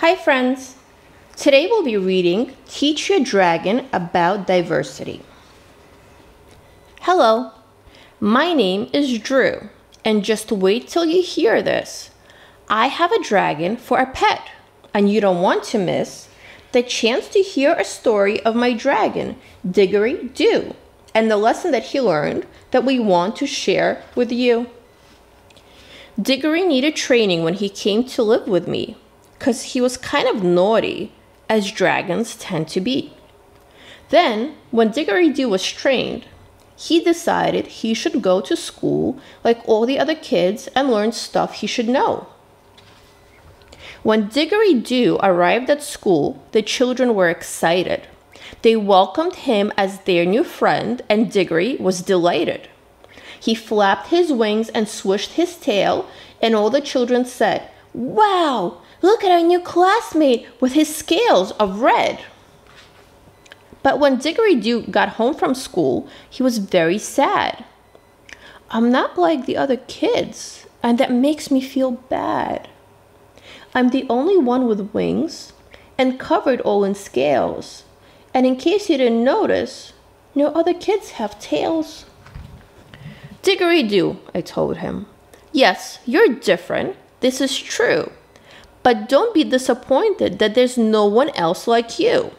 Hi, friends. Today we'll be reading Teach Your Dragon About Diversity. Hello, my name is Drew, and just wait till you hear this. I have a dragon for a pet, and you don't want to miss the chance to hear a story of my dragon, Diggory Doo, and the lesson that he learned that we want to share with you. Diggory needed training when he came to live with me, because he was kind of naughty, as dragons tend to be. Then, when Diggory Doo was trained, he decided he should go to school like all the other kids and learn stuff he should know. When Diggory Doo arrived at school, the children were excited. They welcomed him as their new friend, and Diggory was delighted. He flapped his wings and swished his tail, and all the children said, Wow, look at our new classmate with his scales of red. But when Diggory Doo got home from school, he was very sad. I'm not like the other kids, and that makes me feel bad. I'm the only one with wings and covered all in scales. And in case you didn't notice, no other kids have tails. Diggory Doo, I told him. Yes, you're different. This is true. But don't be disappointed that there's no one else like you.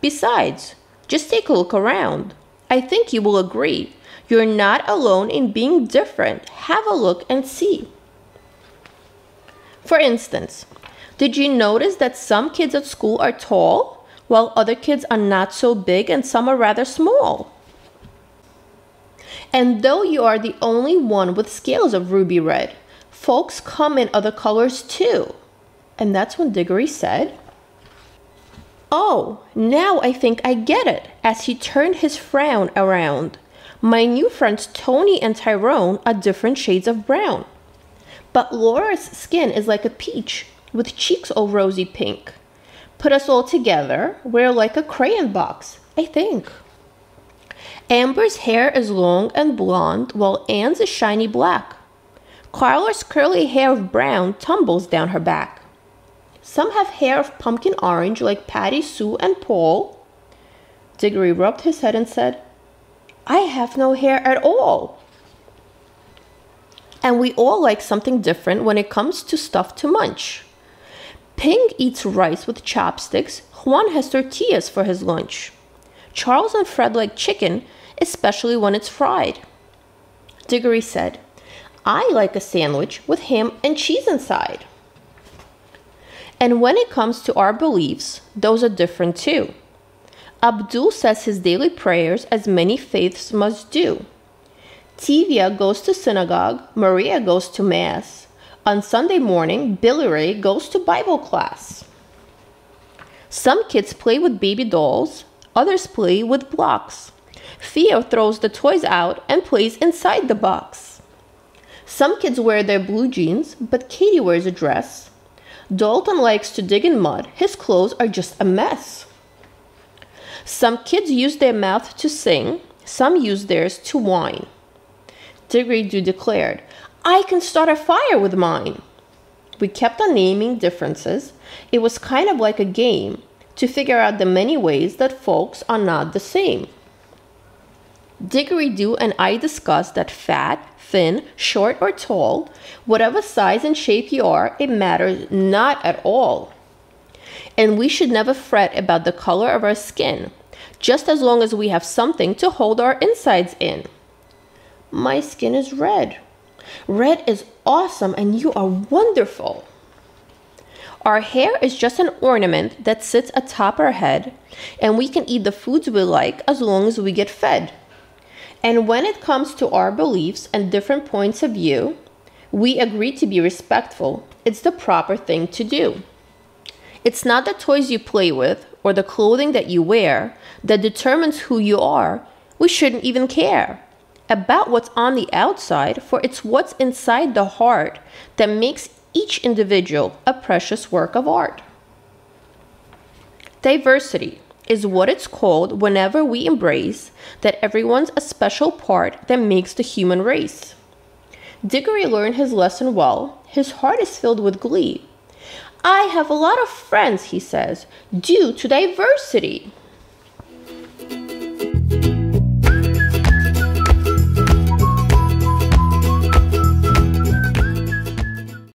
Besides, just take a look around. I think you will agree. You're not alone in being different. Have a look and see. For instance, did you notice that some kids at school are tall, while other kids are not so big and some are rather small? And though you are the only one with scales of ruby red, folks come in other colors too. And that's when Diggory said, Oh, now I think I get it, as he turned his frown around. My new friends Tony and Tyrone are different shades of brown. But Laura's skin is like a peach, with cheeks all rosy pink. Put us all together, we're like a crayon box, I think. Amber's hair is long and blonde, while Anne's is shiny black. Carla's curly hair of brown tumbles down her back. Some have hair of pumpkin orange like Patty, Sue, and Paul. Diggory rubbed his head and said, I have no hair at all. And we all like something different when it comes to stuff to munch. Ping eats rice with chopsticks. Juan has tortillas for his lunch. Charles and Fred like chicken, especially when it's fried. Diggory said, I like a sandwich with ham and cheese inside. And when it comes to our beliefs, those are different too. Abdul says his daily prayers as many faiths must do. Tivia goes to synagogue, Maria goes to mass. On Sunday morning, Billy Ray goes to Bible class. Some kids play with baby dolls, others play with blocks. Theo throws the toys out and plays inside the box. Some kids wear their blue jeans, but Katie wears a dress. Dalton likes to dig in mud. His clothes are just a mess. Some kids use their mouth to sing, some use theirs to whine. Doo declared, I can start a fire with mine. We kept on naming differences. It was kind of like a game to figure out the many ways that folks are not the same. Diggory Doo and I discussed that fat, thin, short, or tall, whatever size and shape you are, it matters not at all. And we should never fret about the color of our skin, just as long as we have something to hold our insides in. My skin is red. Red is awesome, and you are wonderful. Our hair is just an ornament that sits atop our head, and we can eat the foods we like as long as we get fed. And when it comes to our beliefs and different points of view, we agree to be respectful. It's the proper thing to do. It's not the toys you play with or the clothing that you wear that determines who you are. We shouldn't even care about what's on the outside, for it's what's inside the heart that makes each individual a precious work of art. Diversity is what it's called whenever we embrace that everyone's a special part that makes the human race. Diggory learned his lesson well. His heart is filled with glee. I have a lot of friends, he says, due to diversity.